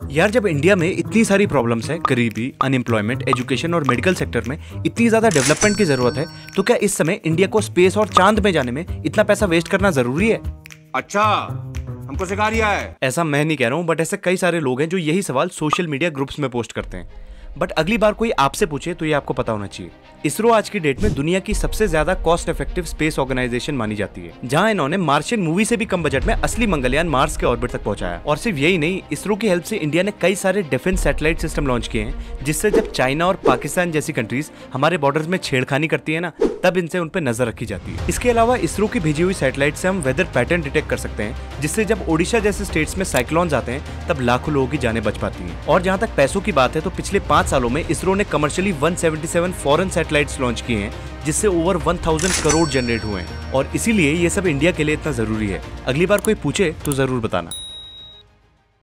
यार जब इंडिया में इतनी सारी प्रॉब्लम्स है गरीबी अनएम्प्लॉयमेंट एजुकेशन और मेडिकल सेक्टर में इतनी ज़्यादा डेवलपमेंट की ज़रूरत है तो क्या इस समय इंडिया को स्पेस और चाँद में जाने में इतना पैसा वेस्ट करना ज़रूरी है? अच्छा हमको सिखा रिया है। ऐसा मैं नहीं कह रहा हूँ बट ऐसे कई सारे लोग हैं जो यही सवाल सोशल मीडिया ग्रुप्स में पोस्ट करते हैं। बट अगली बार कोई आपसे पूछे तो ये आपको पता होना चाहिए। इसरो आज की डेट में दुनिया की सबसे ज़्यादा कॉस्ट इफ़ेक्टिव स्पेस ऑर्गेनाइजेशन मानी जाती है, जहाँ इन्होंने मार्शियन मूवी से भी कम बजट में असली मंगलयान मार्स के ऑर्बिट तक पहुँचाया। और सिर्फ़ यही नहीं, इसरो की हेल्प से इंडिया ने कई सारे डिफेंस सैटेलाइट सिस्टम लॉन्च किए हैं, जिससे जब चाइना और पाकिस्तान जैसी कंट्रीज़ हमारे बॉर्डर में छेड़खानी करती है ना, तब इनसे उन पर नज़र रखी जाती है। इसके अलावा इसरो की भेजी हुई सैटेलाइट से हम वेदर पैटर्न डिटेक्ट कर सकते हैं, जिससे जब ओडिशा जैसे स्टेट्स में साइक्लोन्स आते हैं, तब लाखों लोगों की जाने बच पाती हैं। और जहाँ तक पैसों की बात है तो पिछले पाँच सालों में इसरो ने कमर्शियली 177 फॉरन सेटेलाइट लॉन्च किए हैं, जिससे ओवर 1000 करोड़ जनरेट हुए हैं। और इसीलिए ये सब इंडिया के लिए इतना ज़रूरी है। अगली बार कोई पूछे तो ज़रूर बताना।